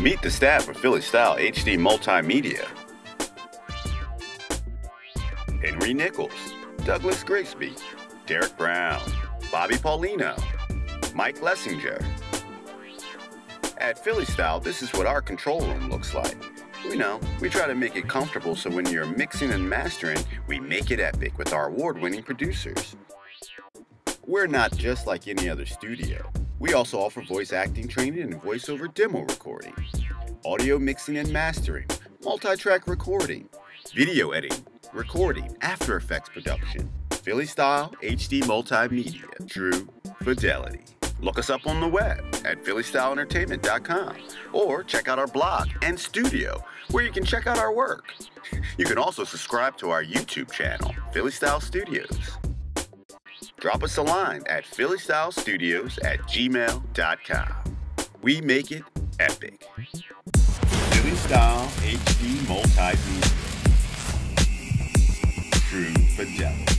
Meet the staff of Philly Style HD Multimedia. Henry Nichols, Douglas Grigsby, Derek Brown, Bobby Paulino, Mike Lessinger. At Philly Style, this is what our control room looks like. You know, we try to make it comfortable so when you're mixing and mastering, we make it epic with our award winning producers. We're not just like any other studio. We also offer voice acting training and voiceover demo recording, audio mixing and mastering, multi track recording, video editing, recording, After Effects production, Philly Style HD Multimedia, True Fidelity. Look us up on the web at phillystyleentertainment.com or check out our blog and studio where you can check out our work. You can also subscribe to our YouTube channel, Philly Style Studios. Drop us a line at phillystylestudios at gmail.com. We make it epic. Philly Style HD Multimedia. True Fidelity.